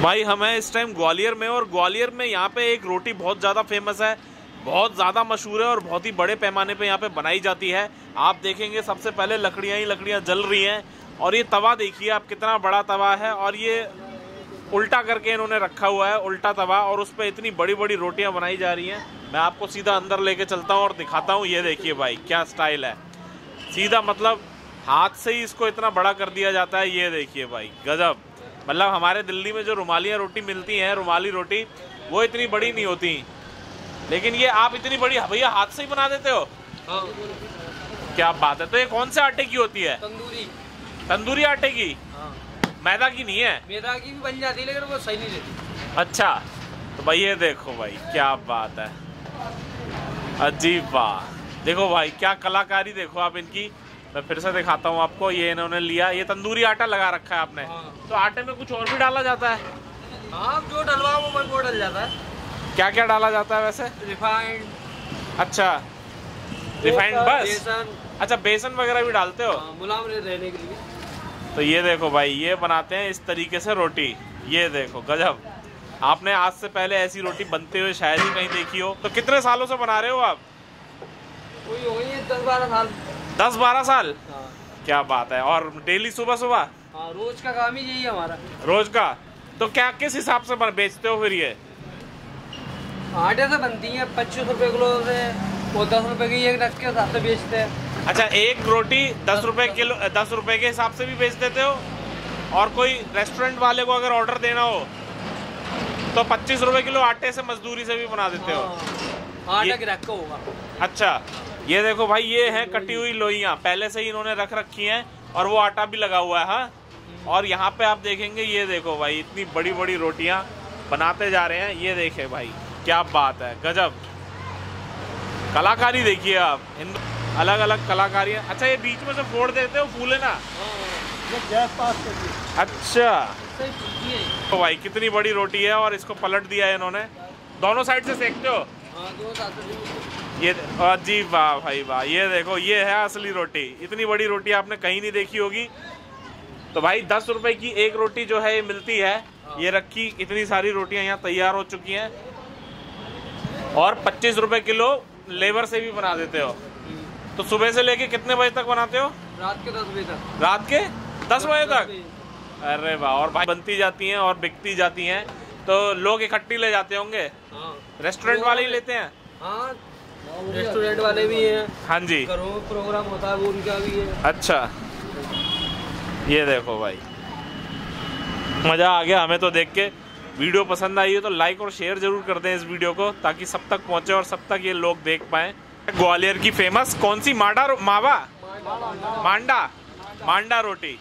भाई, हम इस टाइम ग्वालियर में और ग्वालियर में यहाँ पे एक रोटी बहुत ज़्यादा फ़ेमस है, बहुत ज़्यादा मशहूर है और बहुत ही बड़े पैमाने पे यहाँ पे बनाई जाती है। आप देखेंगे सबसे पहले लकड़ियाँ ही लकड़ियाँ जल रही हैं और ये तवा देखिए आप, कितना बड़ा तवा है और ये उल्टा करके इन्होंने रखा हुआ है, उल्टा तवा और उस पर इतनी बड़ी बड़ी रोटियाँ बनाई जा रही हैं। मैं आपको सीधा अंदर लेके चलता हूँ और दिखाता हूँ, ये देखिए भाई, क्या स्टाइल है। सीधा मतलब हाथ से ही इसको इतना बड़ा कर दिया जाता है, ये देखिए भाई, गजब। मतलब हमारे दिल्ली में जो रुमालियाँ रोटी मिलती हैं रुमाली रोटी वो इतनी बड़ी नहीं होती। लेकिन ये आप इतनी बड़ी भैया हाथ से ही बना देते हो? हाँ। क्या बात है? तो ये कौन से आटे की होती है? तंदूरी। तंदूरी आटे की? हाँ। मैदा की नहीं है? मैदा की भी बन जाती है लेकिन वो सही नहीं रहती। अच्छा तो भाई ये देखो भाई क्या बात है। अजीब वाह देखो भाई क्या कलाकारी देखो आप इनकी। मैं फिर से दिखाता हूँ आपको ये इन्होंने लिया ये तंदूरी आटा लगा रखा है आपने। हाँ। तो आटे में कुछ और भी डाला जाता है? हाँ जो डलवा वो वो डल जाता है। क्या क्या डाला जाता है वैसे? रिफाइंड। अच्छा। रिफाइंड बस? बेसन। अच्छा बेसन वगैरह भी डालते हो? हाँ, मुलायम रहने के लिए। तो ये देखो भाई ये बनाते हैं इस तरीके से रोटी। ये देखो गजब। आपने आज से पहले ऐसी रोटी बनते हुए शायद ही कहीं देखी हो। तो कितने सालों से बना रहे हो आप? कोई हो गई दस बारह साल। दस बारह साल? हाँ। क्या बात है। और डेली सुबह सुबह हाँ रोज का काम ही यही हमारा। रोज का? तो क्या किस हिसाब से बेचते हो फिर ये? आटे से बनती है पच्चीस रुपए किलो से वो दस रुपए की एक रख के हिसाब से बेचते हैं। अच्छा एक रोटी दस रुपए किलो दस रुपए के हिसाब से भी बेच देते हो? और कोई रेस्टोरेंट वाले को अगर ऑर्डर देना हो तो पच्चीस रुपए किलो आटे से मजदूरी से भी बना देते हो? हाँ, आटा होगा। अच्छा। ये देखो भाई, ये है कटी हुई लोइयाँ। पहले से ही इन्होंने रख रखी हैं और वो आटा भी लगा हुआ है हाँ। और यहाँ पे आप देखेंगे, ये देखो भाई, इतनी बड़ी बड़ी रोटियाँ बनाते जा रहे हैं। ये देखे भाई, क्या बात है, गजब। कलाकारी देखिए आप अलग अलग कलाकारियाँ अच्छा ये बीच में से फोड़ देते हो, फूले ना? अच्छा। है तो भाई, कितनी बड़ी रोटी है और इसको पलट दिया है इन्होंने। दोनों साइड से सेकते हो हाँ? ये अजी वाह भाई वाह ये देखो ये है असली रोटी। इतनी बड़ी रोटी आपने कहीं नहीं देखी होगी। तो भाई दस रुपए की एक रोटी जो है ये मिलती है। ये रखी इतनी सारी रोटियाँ यहाँ तैयार हो चुकी हैं। और पच्चीस रुपए किलो लेबर से भी बना देते हो। तो सुबह से लेके कितने बजे तक बनाते हो? रात के दस बजे तक। रात के दस बजे तक? अरे वाह और भाई बनती जाती हैं और बिकती जाती हैं। तो लोग इकट्ठी ले जाते होंगे? हाँ। रेस्टोरेंट वाले ही लेते हैं? हाँ। रेस्टोरेंट वाले भी हैं। हाँ जी। घरों प्रोग्राम होता है वो उनका भी है। अच्छा। ये देखो भाई। मज़ा आ गया हमें तो देख के। वीडियो पसंद आई हो तो लाइक और शेयर ज़रूर कर दें इस वीडियो को ताकि सब तक पहुँचे और सब तक ये लोग देख पाए। ग्वालियर की फ़ेमस कौन सी माडा मावा? मांडा। मांडा रोटी।